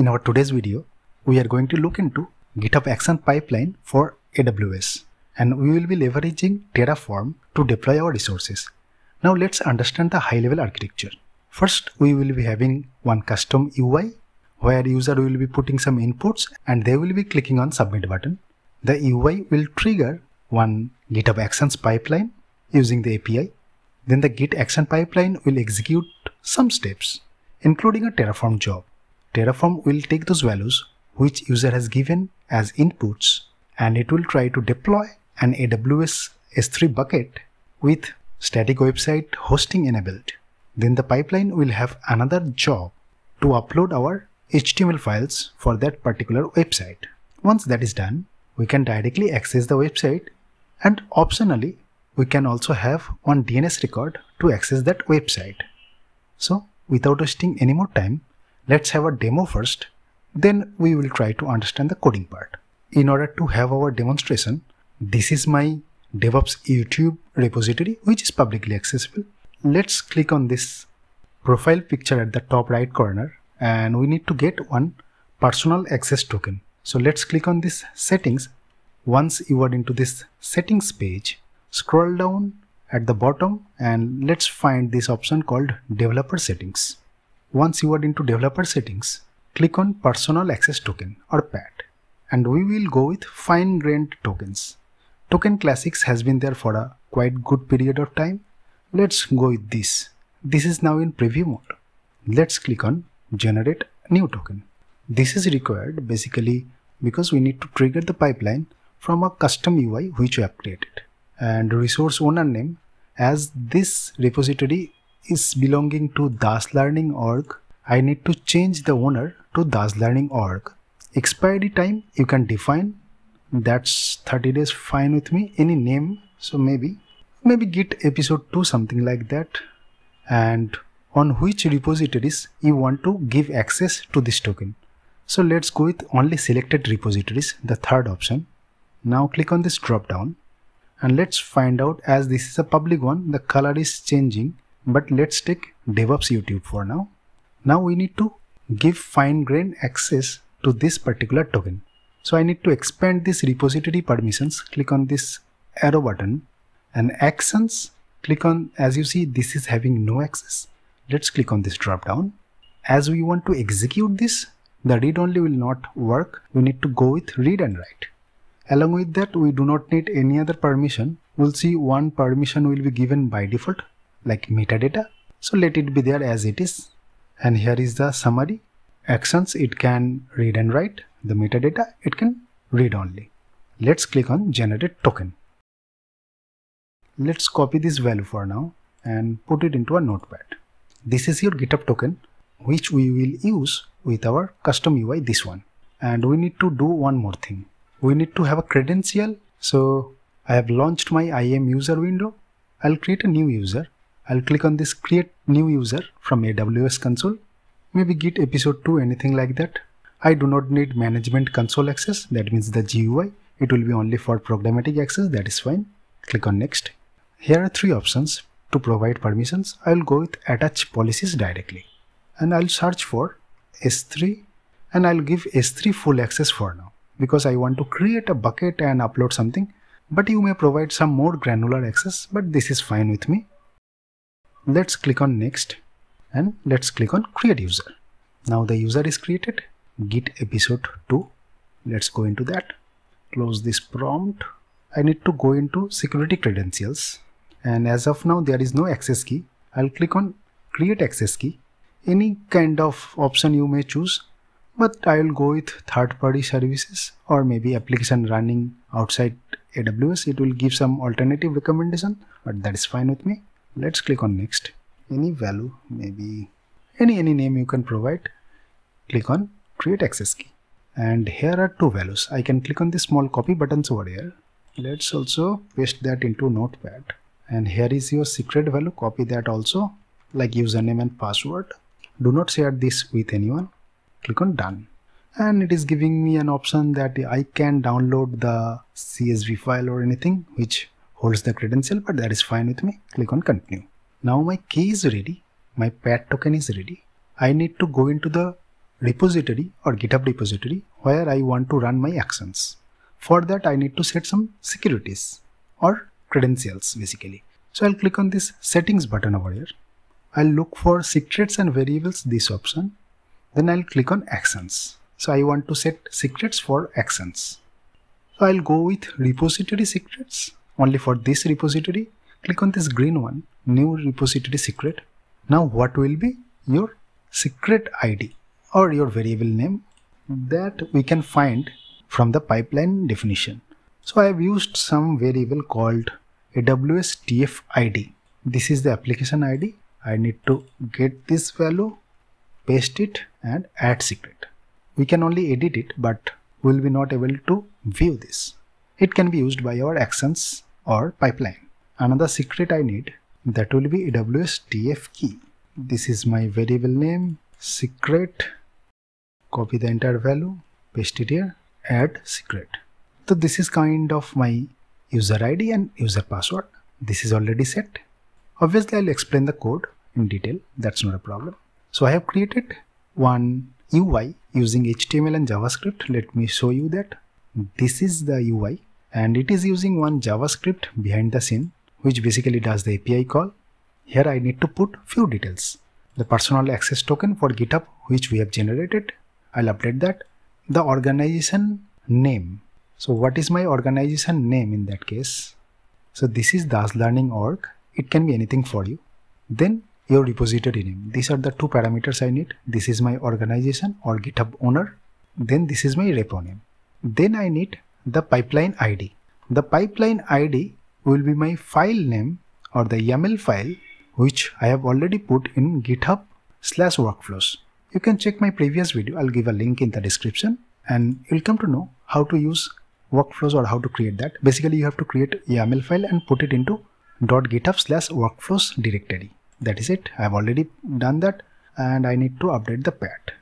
In our today's video, we are going to look into GitHub Action Pipeline for AWS and we will be leveraging Terraform to deploy our resources. Now let's understand the high level architecture. First, we will be having one custom UI where user will be putting some inputs and they will be clicking on submit button. The UI will trigger one GitHub Actions pipeline using the API. Then the Git action pipeline will execute some steps, including a Terraform job. Terraform will take those values which user has given as inputs and it will try to deploy an AWS S3 bucket with static website hosting enabled. Then the pipeline will have another job to upload our HTML files for that particular website. Once that is done, we can directly access the website and optionally we can also have one DNS record to access that website. So without wasting any more time, let's have a demo first, then we will try to understand the coding part. In order to have our demonstration, this is my DevOps YouTube repository which is publicly accessible. Let's click on this profile picture at the top right corner and we need to get one personal access token. So let's click on this settings. Once you are into this settings page, scroll down at the bottom and let's find this option called developer settings. Once you are into developer settings, click on personal access token or PAT and we will go with fine grained tokens. Token classics has been there for a quite good period of time. Let's go with this. This is now in preview mode. Let's click on generate new token. This is required basically because we need to trigger the pipeline from a custom UI which we have created. And resource owner name as this repository is belonging to daslearning.org, I need to change the owner to daslearning.org. Expiry time you can define. That's 30 days fine with me. Any name? So maybe maybe git episode 2 something like that. And on which repositories you want to give access to this token. So let's go with only selected repositories, the third option. Now click on this drop down. And let's find out as this is a public one, the color is changing, but let's take DevOps YouTube for now. Now we need to give fine grained access to this particular token. So I need to expand this repository permissions, click on this arrow button and actions, click on as you see this is having no access. Let's click on this drop down. As we want to execute this the read only will not work. We need to go with read and write. Along with that we do not need any other permission. We'll see one permission will be given by default like metadata. So let it be there as it is. And here is the summary. Actions it can read and write. The metadata it can read only. Let's click on generate token. Let's copy this value for now and put it into a notepad. This is your GitHub token which we will use with our custom UI this one. And we need to do one more thing. We need to have a credential. So I have launched my IAM user window. I'll create a new user I'll click on this create new user from AWS console maybe git episode 2 anything like that. I do not need management console access that means the GUI it will be only for programmatic access that is fine. Click on next. Here are three options to provide permissions, I'll go with attach policies directly. And I'll search for S3 and I'll give S3 full access for now because I want to create a bucket and upload something. But you may provide some more granular access but this is fine with me. Let's click on next and let's click on create user. Now the user is created. Git episode 2 let's go into that. Close this prompt. I need to go into security credentials. And as of now there is no access key. I'll click on create access key. Any kind of option you may choose but I'll go with third-party services or maybe application running outside AWS it will give some alternative recommendation but that is fine with me let's click on next. Any value maybe any any name you can provide. Click on create access key. And here are two values. I can click on the small copy buttons over here. Let's also paste that into notepad. And here is your secret value. Copy that also like username and password. Do not share this with anyone. Click on done. And it is giving me an option that I can download the CSV file or anything which holds the credential but that is fine with me click on continue now my key is ready my pat token is ready I need to go into the repository or GitHub repository where I want to run my actions. For that I need to set some securities or credentials basically. So I'll click on this settings button over here. I'll look for secrets and variables this option. Then I'll click on actions. So I want to set secrets for actions. So I'll go with repository secrets only for this repository. Click on this green one, new repository secret. Now what will be your secret ID or your variable name that we can find from the pipeline definition. So I have used some variable called AWS TF ID. This is the application ID. I need to get this value, paste it and add secret. We can only edit it but we'll be not able to view this. It can be used by our actions or pipeline. Another secret I need that will be AWS TF key. This is my variable name, secret, copy the entire value, paste it here, add secret. So this is kind of my user ID and user password. This is already set. Obviously I'll explain the code in detail. That's not a problem. So I have created one UI using HTML and JavaScript. Let me show you that. This is the UI and it is using one JavaScript behind the scene which basically does the API call. Here I need to put few details. The personal access token for GitHub which we have generated. I'll update that. The organization name. So what is my organization name in that case? So this is Das Learning org. It can be anything for you. Then your repository name. These are the two parameters I need. This is my organization or GitHub owner. Then this is my repo name. Then I need the pipeline ID. The pipeline ID will be my file name or the YAML file which I have already put in GitHub slash workflows. You can check my previous video. I'll give a link in the description and you'll come to know how to use workflows or how to create that. Basically, you have to create YAML file and put it into .github slash workflows directory. That is it. I have already done that and I need to update the PAT.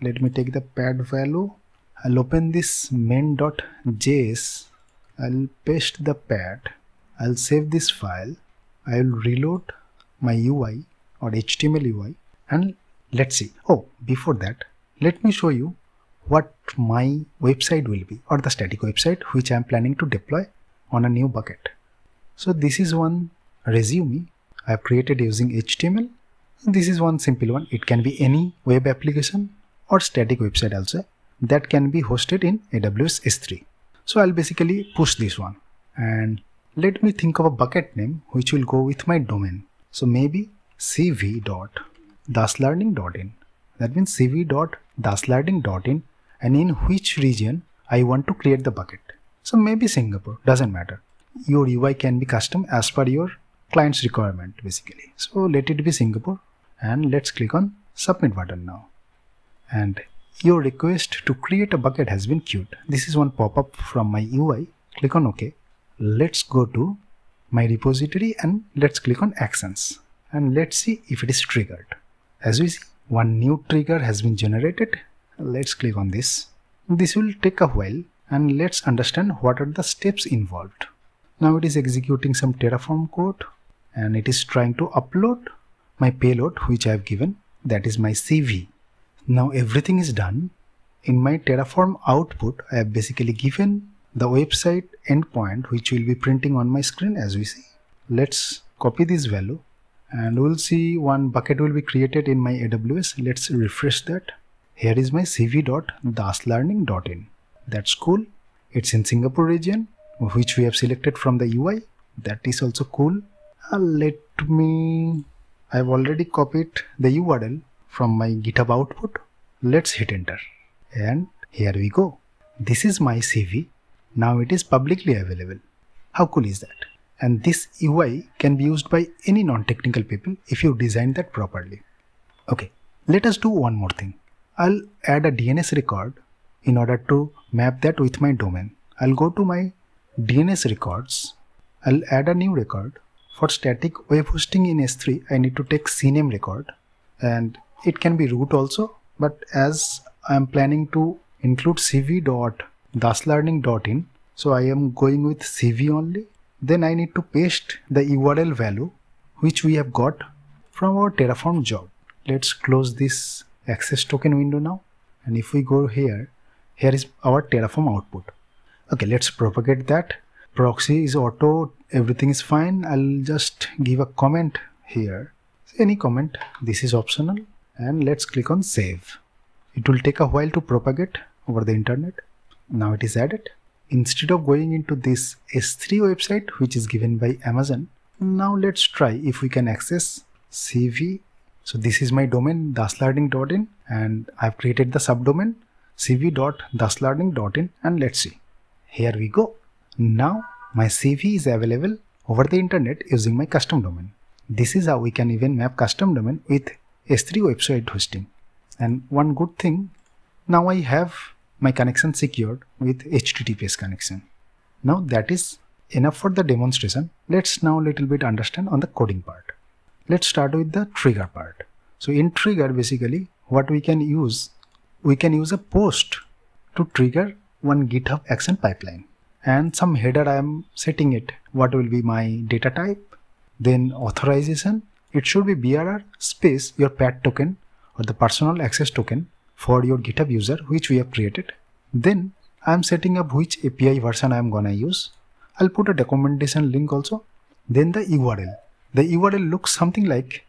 Let me take the PAT value. I'll open this main.js. I'll paste the PAT. I'll save this file. I'll reload my UI or HTML UI and let's see. Oh, before that, let me show you what my website will be or the static website which I am planning to deploy on a new bucket. So this is one resume I have created using HTML. This is one simple one. It can be any web application or static website also that can be hosted in AWS S3. So I'll basically push this one and let me think of a bucket name which will go with my domain. So maybe cv.daslearning.in. That means cv.daslearning.in and in which region I want to create the bucket. So maybe Singapore, doesn't matter. Your UI can be custom as per your client's requirement basically. So let it be Singapore and let's click on submit button now. And your request to create a bucket has been queued. This is one pop-up from my UI. Click on OK. Let's go to my repository and let's click on actions and let's see if it is triggered. As we see, one new trigger has been generated let's click on this this will take a while and let's understand what are the steps involved now it is executing some terraform code and it is trying to upload my payload which i have given that is my cv now everything is done in my terraform output i have basically given the website endpoint which will be printing on my screen as we see let's copy this value and we'll see one bucket will be created in my aws let's refresh that here is my cv.daslearning.in. That's cool. It's in Singapore region, which we have selected from the UI. That is also cool. Uh, let me, I've already copied the URL from my GitHub output. Let's hit enter. And here we go. This is my CV. Now it is publicly available. How cool is that? And this UI can be used by any non-technical people if you design that properly. Okay, let us do one more thing. I'll add a DNS record in order to map that with my domain. I'll go to my DNS records. I'll add a new record. For static web hosting in S3, I need to take CNAME record and it can be root also. But as I'm planning to include cv.daslearning.in, so I am going with CV only. Then I need to paste the URL value which we have got from our Terraform job. Let's close this access token window now and if we go here here is our terraform output okay let's propagate that proxy is auto everything is fine i'll just give a comment here any comment this is optional and let's click on save. It will take a while to propagate over the internet. Now it is added. Instead of going into this s3 website which is given by amazon now let's try if we can access cv so this is my domain daslearning.in and i've created the subdomain cv.daslearning.in and let's see. Here we go. Now my cv is available over the internet using my custom domain. This is how we can even map custom domain with S3 website hosting. And one good thing, now I have my connection secured with HTTPS connection. Now that is enough for the demonstration. Let's now little bit understand on the coding part. Let's start with the trigger part. So in trigger basically what we can use, we can use a post to trigger one GitHub action pipeline and some header I am setting it. What will be my data type then authorization, it should be Bearer space your PAT token or the personal access token for your GitHub user which we have created. Then I'm setting up which API version I'm gonna use. I'll put a documentation link also. Then the URL. The URL looks something like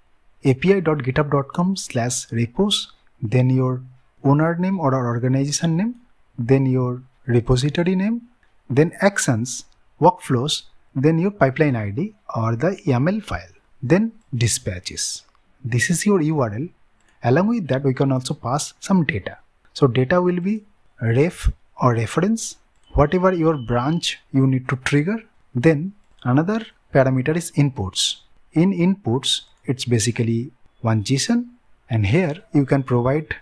api.github.com slash repos, then your owner name or organization name, then your repository name, then actions, workflows, then your pipeline ID or the YAML file, then dispatches. This is your URL. Along with that, we can also pass some data. So data will be ref or reference, whatever your branch you need to trigger. Then another parameter is inputs. In inputs, it's basically one JSON and here you can provide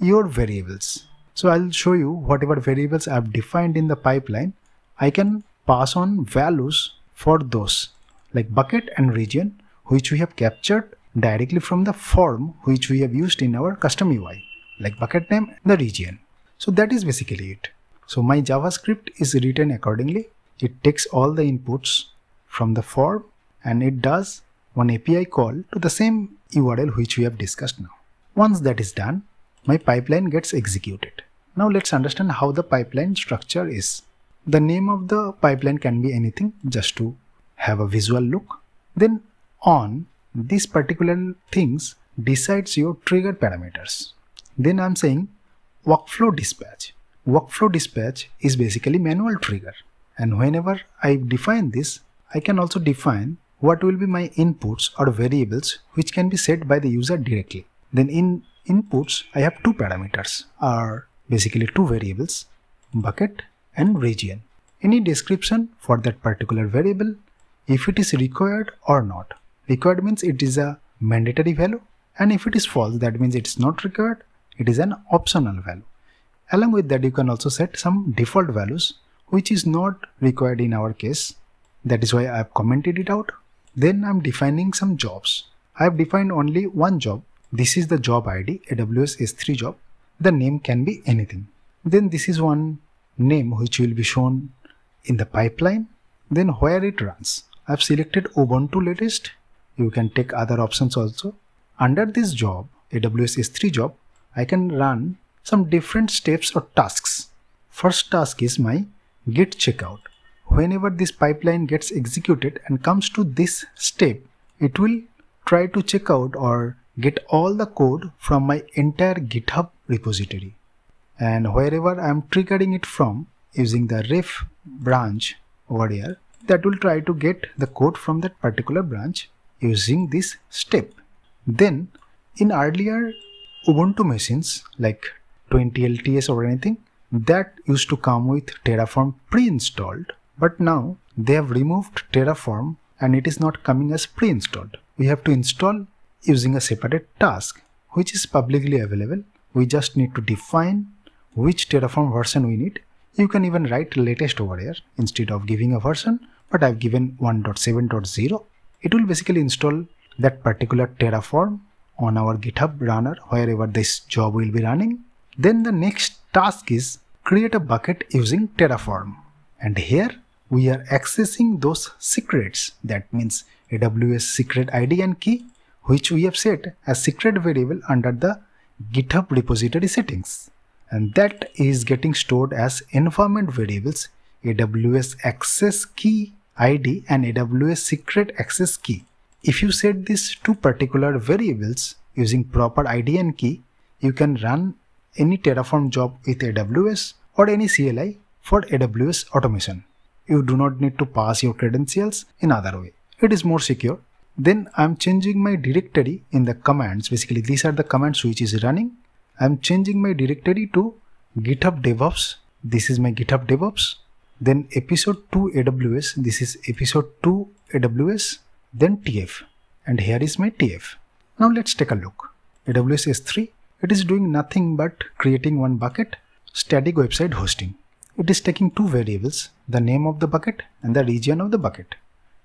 your variables. So I'll show you whatever variables I've defined in the pipeline. I can pass on values for those like bucket and region which we have captured directly from the form which we have used in our custom UI like bucket name and the region. So that is basically it. So my JavaScript is written accordingly. It takes all the inputs from the form and it does one API call to the same URL which we have discussed now. Once that is done, my pipeline gets executed. Now let's understand how the pipeline structure is. The name of the pipeline can be anything just to have a visual look. Then on these particular things decides your trigger parameters. Then I'm saying workflow dispatch. Workflow dispatch is basically manual trigger. And whenever I define this, I can also define what will be my inputs or variables which can be set by the user directly. Then in inputs, I have two parameters are basically two variables, bucket and region. Any description for that particular variable if it is required or not. Required means it is a mandatory value and if it is false that means it's not required, it is an optional value. Along with that you can also set some default values which is not required in our case. That is why I have commented it out. Then I'm defining some jobs. I have defined only one job. This is the job ID, AWS S3 job. The name can be anything. Then this is one name which will be shown in the pipeline. Then where it runs. I've selected Ubuntu latest. You can take other options also. Under this job, AWS S3 job, I can run some different steps or tasks. First task is my git checkout. Whenever this pipeline gets executed and comes to this step, it will try to check out or get all the code from my entire GitHub repository. And wherever I am triggering it from using the ref branch over here, that will try to get the code from that particular branch using this step. Then in earlier Ubuntu machines like 20 LTS or anything that used to come with Terraform pre-installed but now they have removed Terraform and it is not coming as pre-installed. We have to install using a separate task which is publicly available. We just need to define which Terraform version we need you can even write latest over here instead of giving a version, but I've given 1.7.0. It will basically install that particular Terraform on our GitHub runner wherever this job will be running. Then the next task is create a bucket using Terraform. And here we are accessing those secrets. That means AWS secret ID and key, which we have set as secret variable under the GitHub repository settings. and that is getting stored as environment variables AWS access key ID and AWS secret access key. If you set these two particular variables using proper ID and key, you can run any Terraform job with AWS or any CLI for AWS automation. You do not need to pass your credentials in other way. It is more secure. Then I'm changing my directory in the commands. Basically, these are the commands which is running. I'm changing my directory to GitHub DevOps. This is my GitHub DevOps. Then episode 2 AWS. This is episode 2 AWS. Then TF. And here is my TF. Now let's take a look. AWS S3. It is doing nothing but creating one bucket, static website hosting. It is taking two variables, the name of the bucket and the region of the bucket.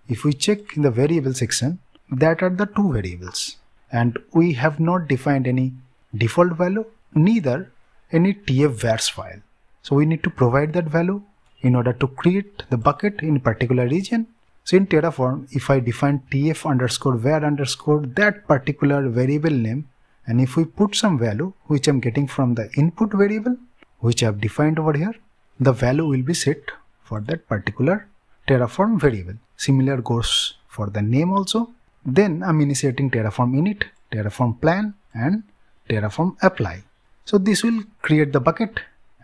If we check in the variable section, that are the two variables. And we have not defined any default value, neither any tf vars file. So we need to provide that value in order to create the bucket in particular region. So in Terraform, if I define tf underscore var underscore that particular variable name, and if we put some value which I'm getting from the input variable, which I've defined over here, the value will be set for that particular Terraform variable. Similar goes for the name also. Then I'm initiating Terraform init, Terraform plan and Terraform apply. So this will create the bucket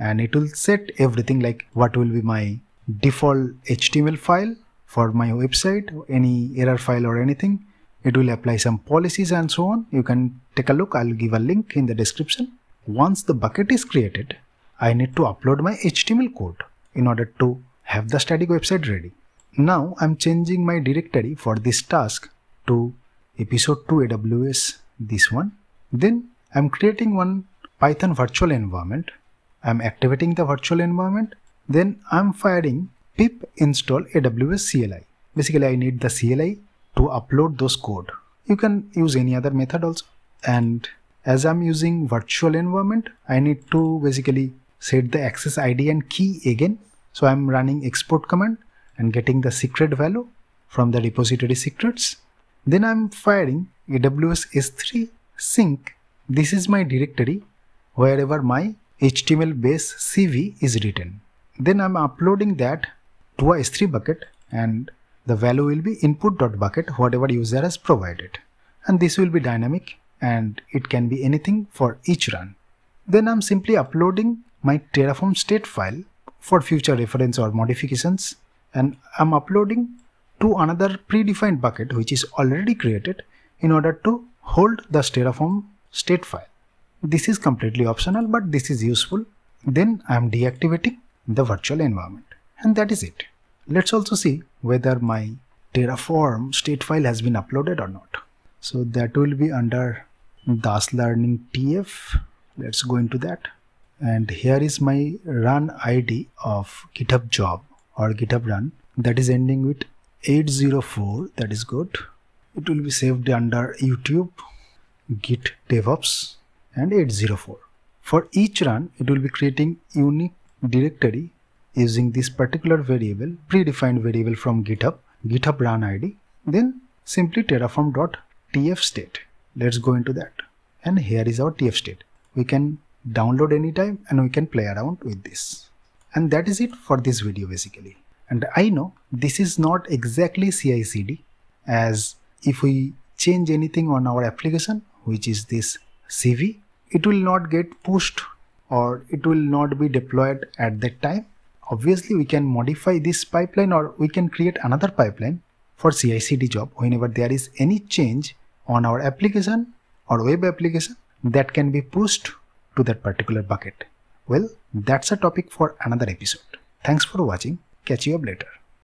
and it will set everything like what will be my default HTML file for my website, any error file or anything. It will apply some policies and so on. You can take a look. I'll give a link in the description. Once the bucket is created, I need to upload my HTML code in order to have the static website ready. Now I'm changing my directory for this task to episode 2 AWS this one. Then I'm creating one Python virtual environment. I'm activating the virtual environment. Then I'm firing pip install AWS CLI. Basically, I need the CLI to upload those code. You can use any other method also. And as I'm using virtual environment, I need to basically set the access ID and key again. So I'm running export command and getting the secret value from the repository secrets. Then I'm firing AWS S3 sync. This is my directory wherever my HTML base CV is written. Then I'm uploading that to a S3 bucket and the value will be input.bucket whatever user has provided. And this will be dynamic and it can be anything for each run. Then I'm simply uploading my Terraform state file for future reference or modifications and I'm uploading to another predefined bucket which is already created in order to hold the Terraform state file. This is completely optional but this is useful. Then I am deactivating the virtual environment and that is it. Let's also see whether my Terraform state file has been uploaded or not. So that will be under DAS Learning TF. Let's go into that. And here is my run ID of GitHub job or GitHub run that is ending with 804. That is good. It will be saved under YouTube, Git DevOps and 804. For each run, it will be creating unique directory using this particular variable, predefined variable from GitHub, GitHub run ID, then simply terraform.tf state. Let's go into that. And here is our tf state. We can download anytime and we can play around with this. And that is it for this video basically. And I know this is not exactly CI CD as if we change anything on our application, which is this CV, it will not get pushed or it will not be deployed at that time. Obviously, we can modify this pipeline or we can create another pipeline for CI/CD job whenever there is any change on our application or web application that can be pushed to that particular bucket. Well, that's a topic for another episode. Thanks for watching. Catch you up later.